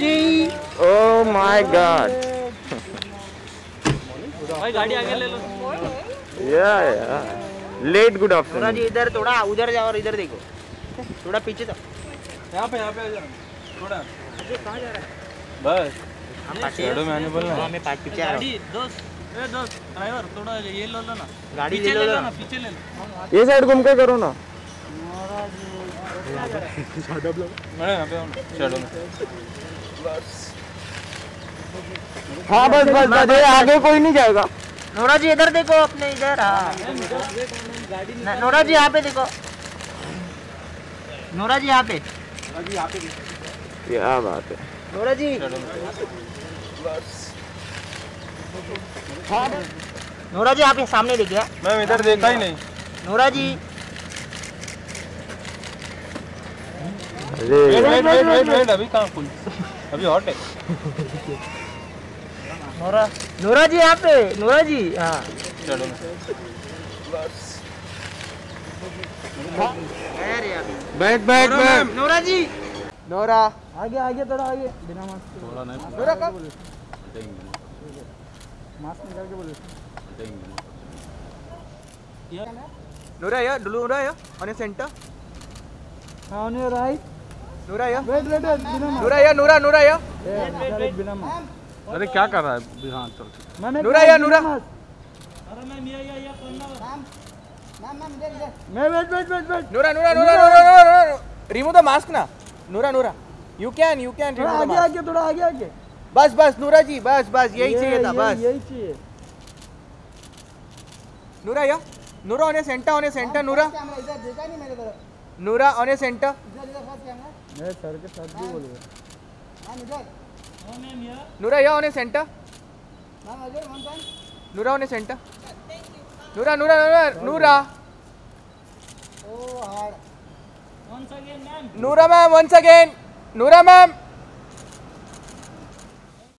Ji Oh my god. भाई गाड़ी आगे ले लो। Yeah. Late good Nora afternoon. Ji इधर थोड़ा उधर जाओ और इधर देखो। थोड़ा पीछे जाओ। यहाँ पे यहाँ पे आ जा। थोड़ा। बस। हम पार्टी शैडो में आने बोलना हमें पार्टी पीछे आ रहा गाड़ी दोस्त ए दोस्त ड्राइवर थोड़ा ये ले लो ना गाड़ी पीछे ले ले ना। पीछे ले। लो ये साइड घूम के करो ना। मैडम यहाँ पे शैडो में। हाँ बस बस बस ये आगे कोई नहीं जाएगा। नोरा जी इधर देखो अपने इधर हाँ। नोरा जी यहाँ पे देखो। नोरा जी यहाँ पे। क्या बात है। नोरा जी। नोरा जी आप सामने देखिए मैम इधर देखा ही नहीं। नोरा जी। अरे। वेट वेट वेट वेट अभी कहाँ फुल अभी हॉट है। नोरा नोरा जी यहाँ पे नोरा जी हाँ। में बैठ बैठ बैठ। नोरा जी। नोरा। आगे आगे थोड़ा आगे। बिना मास्क थोड़ा नहीं नोरा कब? मास्क निकाल के बोले। नोरा या नोरा या ऑन सेंटर हाँ ऑन योर राइट नोरा या? वेट वेट वेट बिना मास्क। नोरा या नोरा नोरा या? अरे क्या कर रहा है? हाँ चल नूरा या नूरा? मैं wait wait wait wait Nora Nora Nora Nora Nora remove the mask ना। Nora Nora. You can you can remove आगे आगे थोड़ा आगे आगे। बस बस नूरा जी बस बस यही चाहिए था बस। यही चाहिए। नूरा या? नूरा ऑन सेंटर ऑन सेंटर नूरा। नूरा ऑन सेंटर। मैं सर के साथ भी बोल रहा नूरा या on centre. Nora on centre. Nora Nora Nora Nora. Nora ma'am once again Nora ma'am